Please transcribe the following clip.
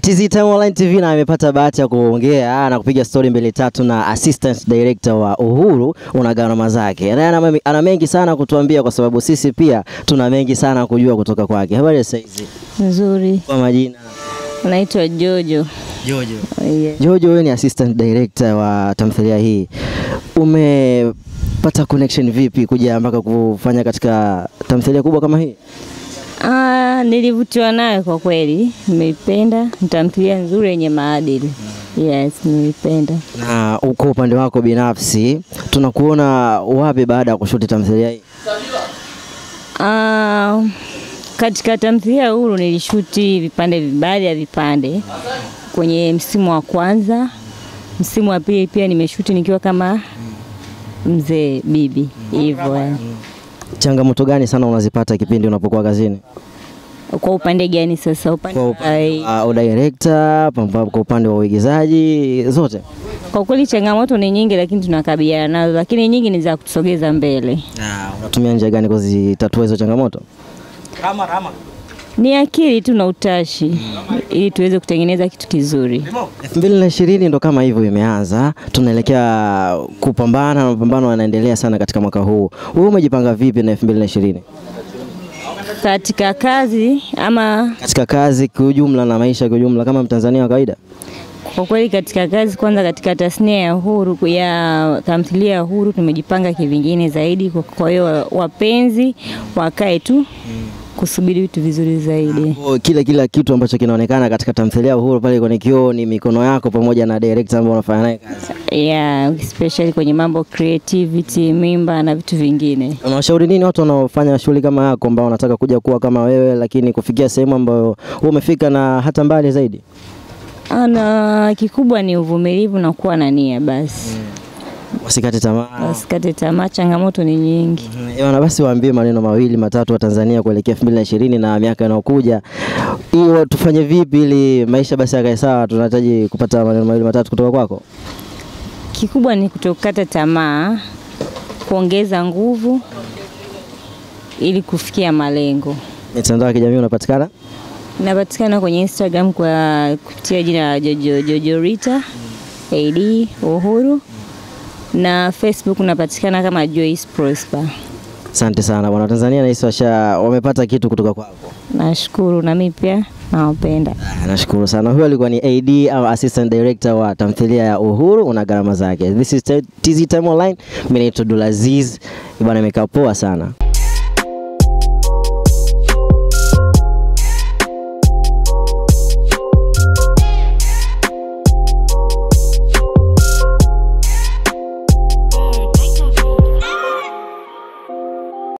TZ Time Online TV na amepata bahati ya kuongea na kupiga story mbili tatu na assistant director wa Uhuru una gharama zake. Na ana, ana mengi sana kutuambia kwa sababu sisi pia tuna mengi sana kujua kutoka kwake. Habari ya saizi? Nzuri. Kwa majina Naitwa Jojo. Jojo. Yeah. Jojo, wewe ni assistant director wa tamthilia hii, umepata connection vipi kuja mpaka kufanya katika tamthilia kubwa kama hii? Ah, nilivutiwa nayo kwa kweli, nimeipenda. Ni tamthilia nzuri yenye maadili. Yes, nimeipenda. Na uko upande wako binafsi, tunakuona wapi baada ya kushuti tamthilia hii? Ah, katika tamthilia Huru nilishuti vipande baadhi ya vipande kwenye msimu wa kwanza. Msimu wa pili pia nimeshuti nikiwa kama mzee bibi hivyo. eh. Changamoto gani sana unazipata kipindi unapokuwa kazini? Kwa upande gani sasa? Upande Kwa upande wa uh, director pamoja kwa upande wa uigizaji zote? Kwa kweli changamoto ni nyingi, lakini tunakabiliana nazo, lakini nyingi ni za kutusogeza mbele. Unatumia njia gani kuzitatua hizo changamoto? Ni akili tu na utashi, ili tuweze kutengeneza kitu kizuri. 2020 ndo kama hivyo imeanza, tunaelekea kupambana na mapambano yanaendelea sana katika mwaka huu. Wewe umejipanga vipi na 2020 Katika kazi ama katika kazi kiujumla na maisha kiujumla, kama Mtanzania wa kawaida? kwa kweli, katika kazi kwanza, katika tasnia ya Uhuru ya tamthilia ya Uhuru tumejipanga kivingine zaidi. Kwa- hiyo wapenzi wakae tu kusubiri vitu vizuri zaidi. Oh, Kile kila kitu ambacho kinaonekana katika tamthilia ya Uhuru pale kwenye kioo ni mikono yako pamoja na director ambao unafanya naye kazi. Yeah, especially kwenye mambo creativity, mimba na vitu vingine. Unawashauri nini watu wanaofanya shughuli kama yako ambao wanataka kuja kuwa kama wewe, lakini kufikia sehemu ambayo wewe umefika na hata mbali zaidi? Ana kikubwa ni uvumilivu na kuwa na nia basi. Wasikate tamaa. Wasikate tamaa, changamoto ni nyingi. Bwana, basi waambie maneno mawili matatu wa Tanzania kuelekea 2020 na miaka inayokuja, hiyo tufanye vipi ili maisha basi yakae sawa? Tunahitaji kupata maneno mawili matatu kutoka kwako. Kikubwa ni kutokata tamaa, kuongeza nguvu ili kufikia malengo. Mitandao ya kijamii unapatikana Napatikana kwenye Instagram kwa kupitia jina la Jojo, Jojo Rita AD Uhuru na Facebook unapatikana kama Joyce Prosper. Asante sana bwana. Tanzania nahisi washa wamepata kitu kutoka kwako. Nashukuru na mimi pia nawapenda. Ah, Nashukuru sana. Huyo alikuwa ni AD au assistant director wa tamthilia ya Uhuru una gharama zake. This is TZ Time Online. Mimi naitwa Dulaziz. Bwana, imekaa poa sana.